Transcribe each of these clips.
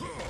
Huh.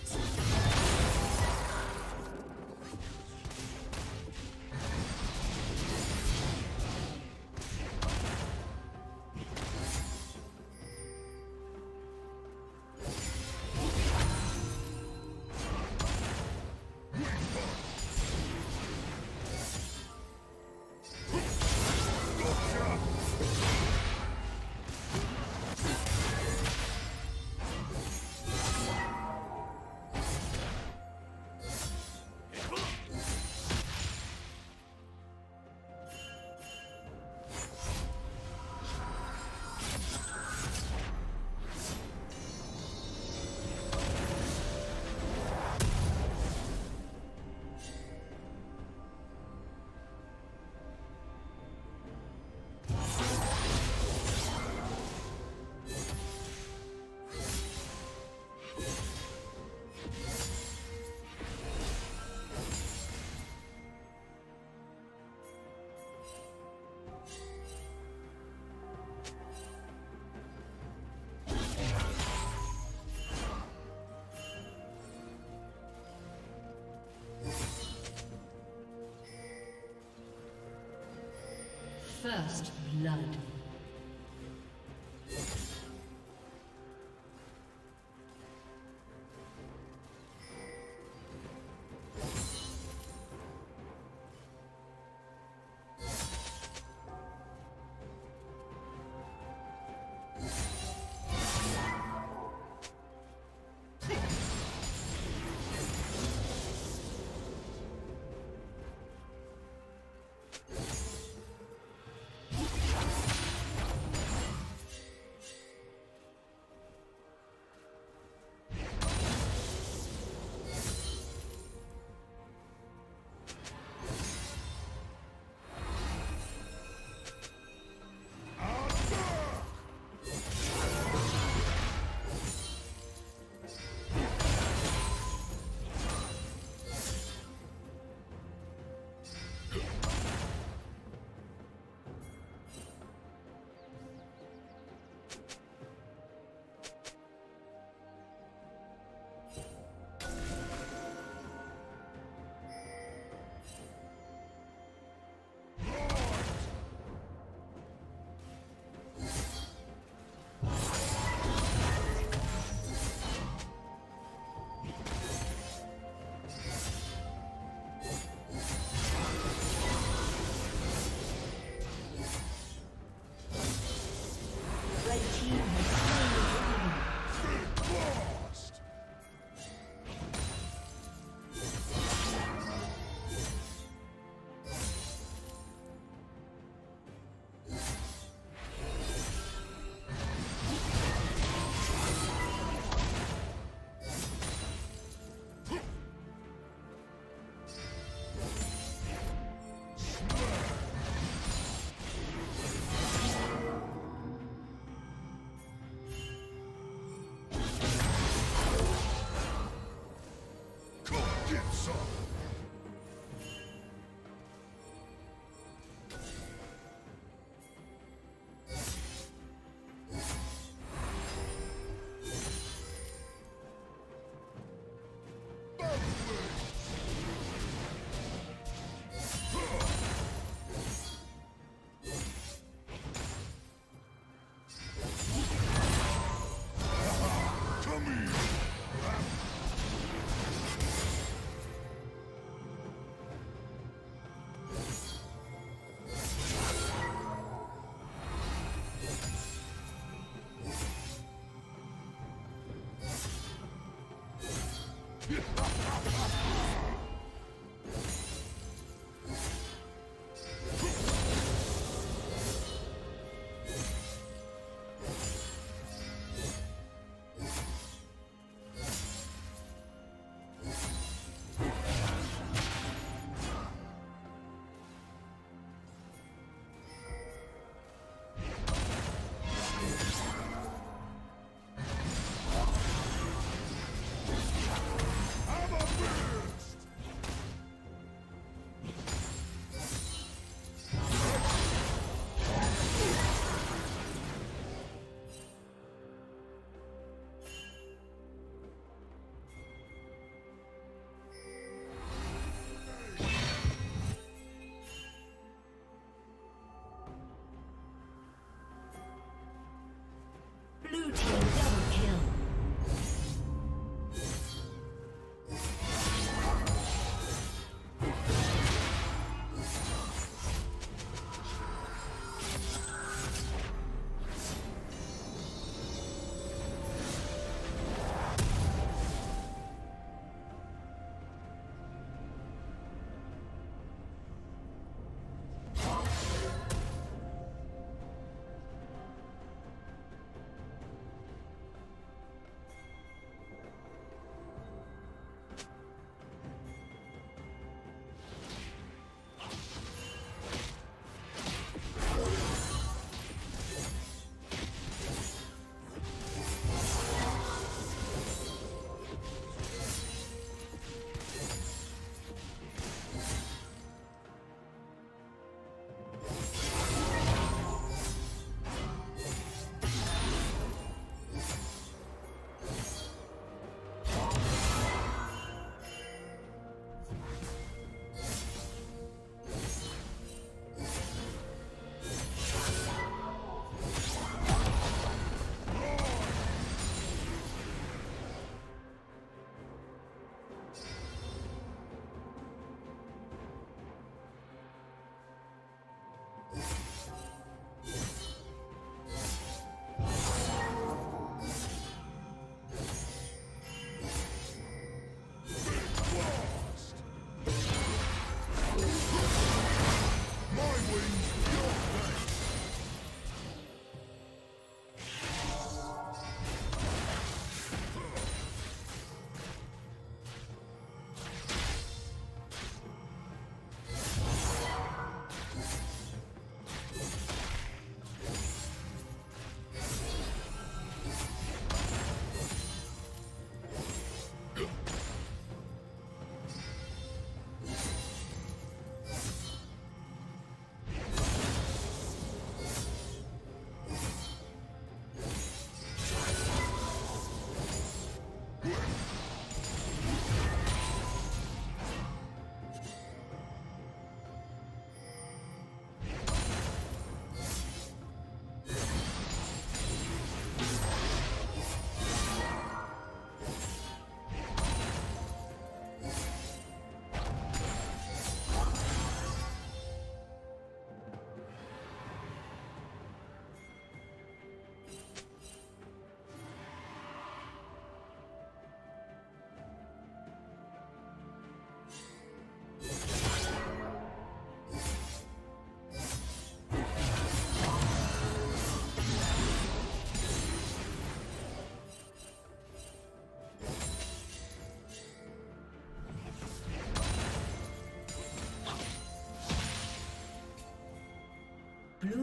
First blood.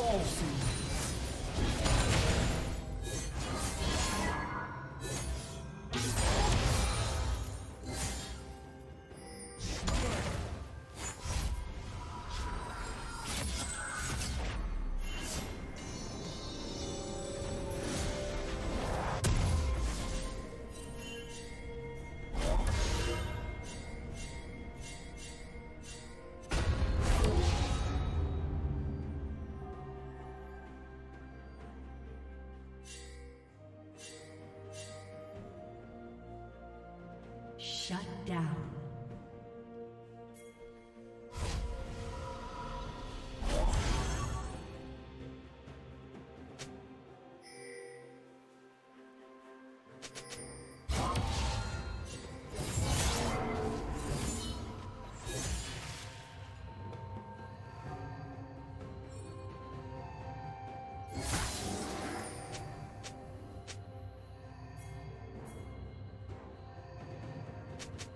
Fall Shut down.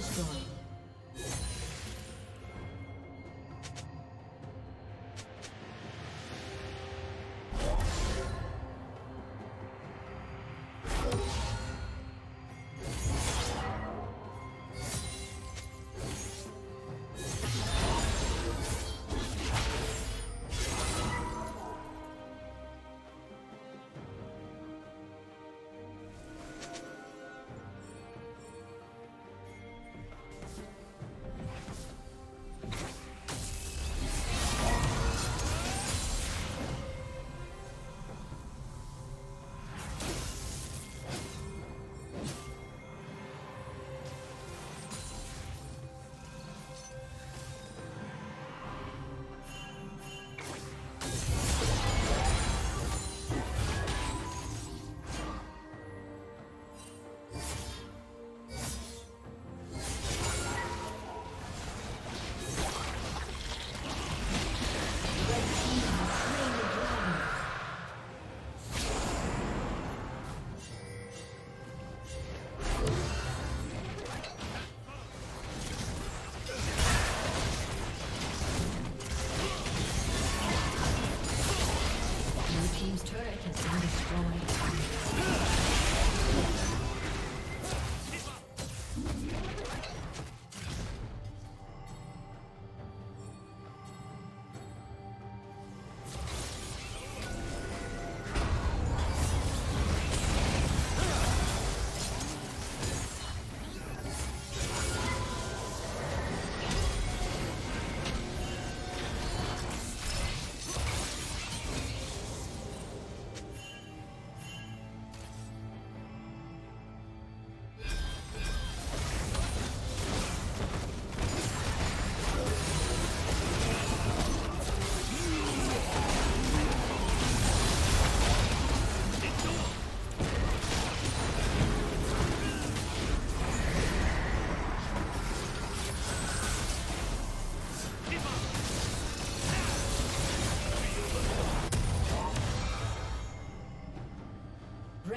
Destroyed.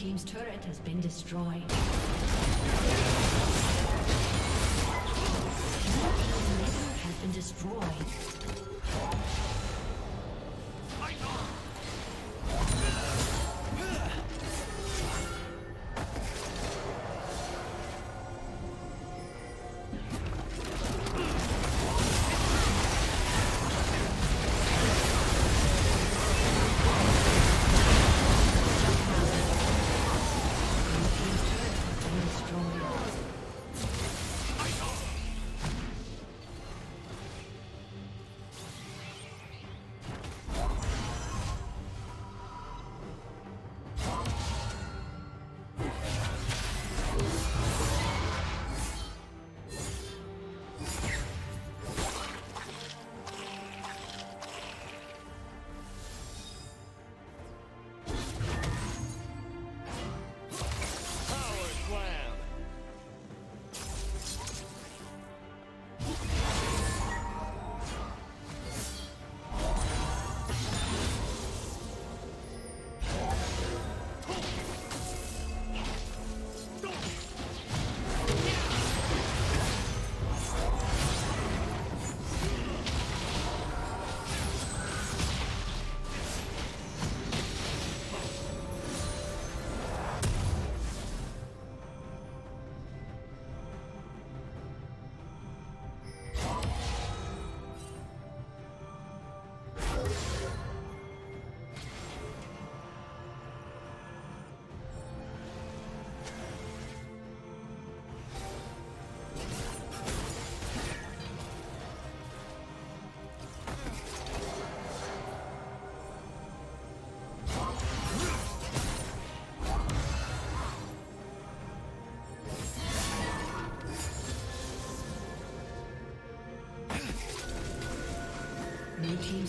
Team's turret has been destroyed. Blue Team's has been destroyed.